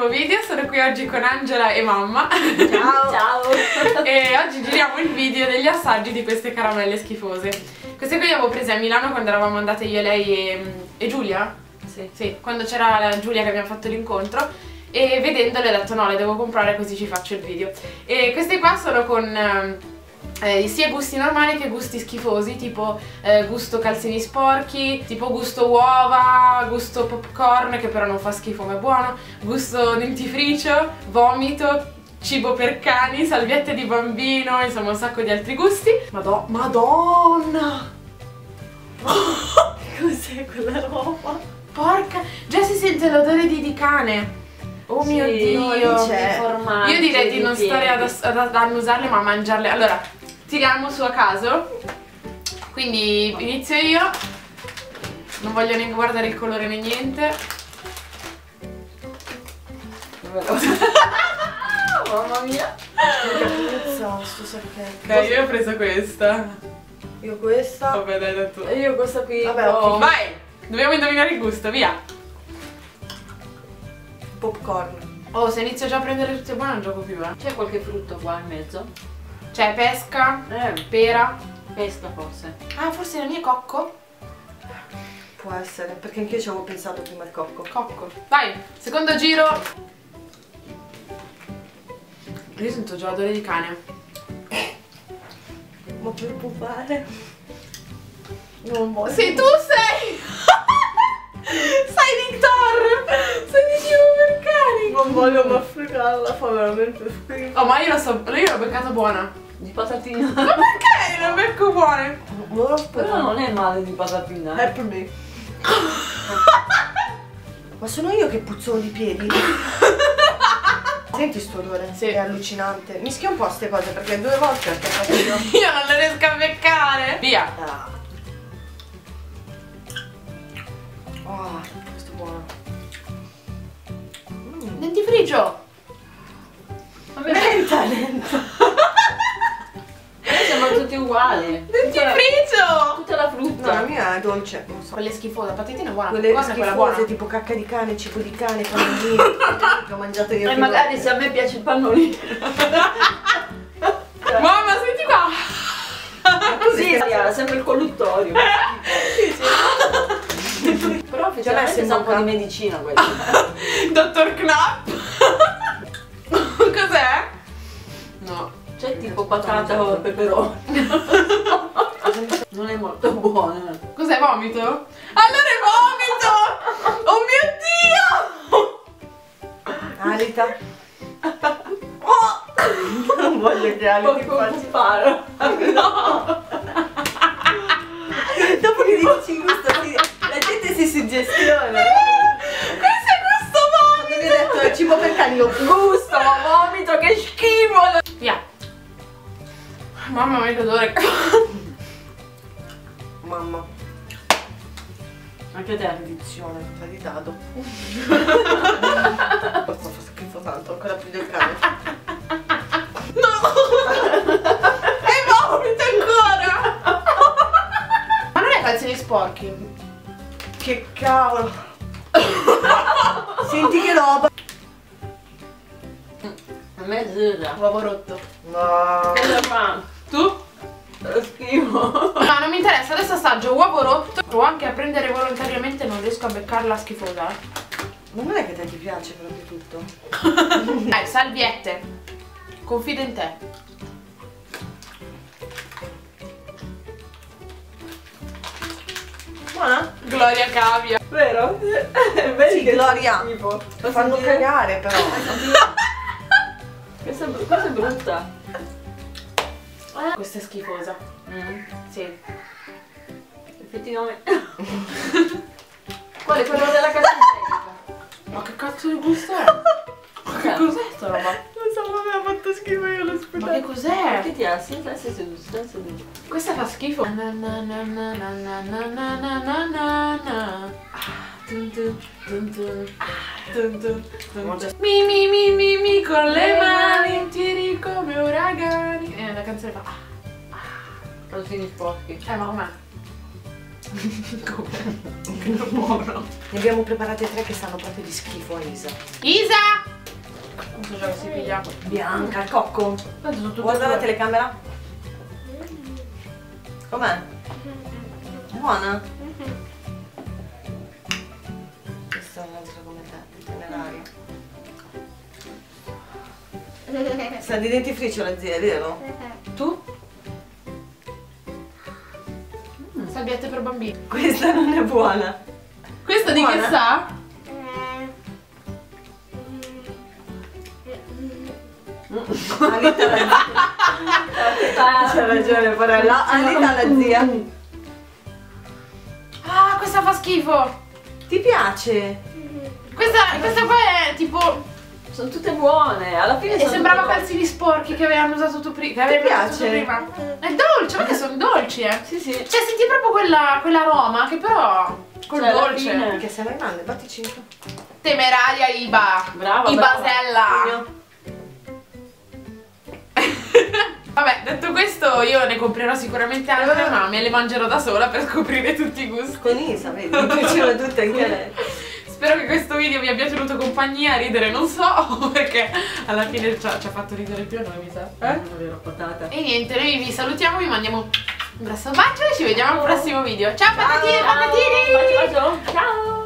nuovissimo video. Sono qui oggi con Angela e mamma. Ciao! Ciao! e oggi giriamo il video degli assaggi di queste caramelle schifose. Queste qui le avevo prese a Milano quando eravamo andate io, lei e, e Giulia? Sì. Sì, quando c'era Giulia che abbiamo fatto l'incontro e vedendole ho detto no, le devo comprare così ci faccio il video. E queste qua sono con eh, sia gusti normali che gusti schifosi, tipo eh, gusto calzini sporchi, tipo gusto uova, gusto popcorn che però non fa schifo ma è buono, gusto dentifricio, vomito, cibo per cani, salviette di bambino, insomma un sacco di altri gusti. Madò Madonna! Cos'è quella roba? Porca, già si sente l'odore di, di cane. Oh Sì, mio dio! Io direi di non stare ad, ad, ad annusarle ma a mangiarle. Allora, tiriamo su a caso. Quindi inizio io. Non voglio neanche guardare il colore né niente. Mamma mia! Puzza, sto sacchetto. Ok, io ho preso questa. Io questa. Vabbè, dai, da tu. E io questa qui. Vabbè, oh. ok. Vai! Dobbiamo indovinare il gusto, via! Popcorn. Oh, se inizio già a prendere tutte buone non gioco più, eh. C'è qualche frutto qua in mezzo? Cioè, pesca, Eh, pera. pesca forse. Ah, forse la mia è cocco? Può essere, perché anch'io ci avevo pensato prima al cocco. Cocco. Vai, secondo giro. Io sento già l'odore di cane. Ma per pupare? Non voglio. Sì, tu sei! sei Victor! Sei di cibo per cani! Non voglio masticare, fa veramente schifo. Oh, ma io la so, io l'ho beccata buona. Di patatina. Ma perché la becco buona? Non lo Però non è male di patatina. Help me. Ma sono io che puzzo di piedi? Senti sto odore? Sì. È allucinante. Mischia un po' queste cose perché due volte ho fatto io. Io non le riesco a beccare. Via. Ah. Ah, questo è buono. Mm. Dentifricio. Tutta la, Dentifricio! tutta la No, la frutta. mia è dolce, non so. Quelle schifose, la patatina è buona. Quelle Cosa è quella buona? schifose tipo cacca di cane, cibo di cane, pannolini che ho mangiato io E prima. magari se a me piace il pannolino. Mamma, senti qua. Sì, era sempre il colluttorio. Però effettivamente sa un po' di medicina questo. Dottor Knapp. Cos'è? C'è tipo patata o peperoni. Non è molto buona. Cos'è vomito? Allora è vomito! Oh mio Dio! Alita. non voglio che Alita ti faccia. sparo. No! Dopo che dici gusto, sì, la gente si suggestiona. Questo è questo Quando mi hai detto è cibo per cani, Gusto, ma vomito, che schifo! Mamma mia che odore. Mamma, Anche te. maledizione, validato. Questo fa schifo tanto, ancora più del cane. E vomito ancora! Ma non è calzini sporchi? Che cavolo. Senti che roba. A me zero. Uovo rotto. No. Cosa fa? Tu? Lo schifo. No, non mi interessa, adesso assaggio uovo rotto. Provo anche a prendere volontariamente, non riesco a beccarla schifosa. Ma non è che a te ti piace proprio tutto? Dai, salviette. Confido in te. Buona? Gloria cavia. Vero? Vedi Sì, che Gloria. schifo. Posso Fanno cagare però. Questa, è- questa è brutta. Questa è schifosa. Mm. Sì. Effettivamente. Quale? Quello della casa. Ma che cazzo di gusto è? Ma che cos'è sta roba? Non so, ma mi ha fatto schifo io l'ho Ma che cos'è? Che ti ha? Sì, sta seduto, sta seduto. Questa fa schifo. Na na na na na na na na na na Mi mi mi mi mi con le mani tiri come uragani. E la canzone fa. ah, Calzini sporchi. Eh ma com'è? Come? buono. Ne abbiamo preparate tre che stanno proprio di schifo a Isa. Isa! Non so già che si piglia. Bianca, il cocco. Guarda la telecamera. Com'è? Buona? Questa è un'altra come te, temeraria. Sta di dentifricio la zia, è vero? Tu? Sabbiette per bambini. Questa non è buona. Questo di che Buona? sa? Alita la zia. C'ha ragione, porella. Alita la zia. Ah, questa fa schifo. Ti piace? Questa, questa qua è tipo. Sono tutte buone, alla fine E sono sembrava calzini sporchi che avevamo usato tu prima. Che avevi piace? prima. È dolce, ma che sono dolci, eh. Sì, sì. Cioè, senti proprio quella, quell'aroma che però. Col Cioè, dolce. fine- Che sei grande, batti 5. Temeraria Iba. Brava, Ibasella. Vabbè, detto questo, io ne comprerò sicuramente altre, ma me le mangerò da sola per scoprire tutti i gusti. Con Isa, vedi, mi piacevano tutte anche a lei. Spero che questo video vi abbia tenuto compagnia, a ridere non so, perché alla fine ci ha, ci ha fatto ridere più a noi, mi sa. Eh? Patata. E niente, noi vi salutiamo, vi mandiamo un grosso bacio e ci vediamo al prossimo video. Ciao patatine e patatini! Ciao!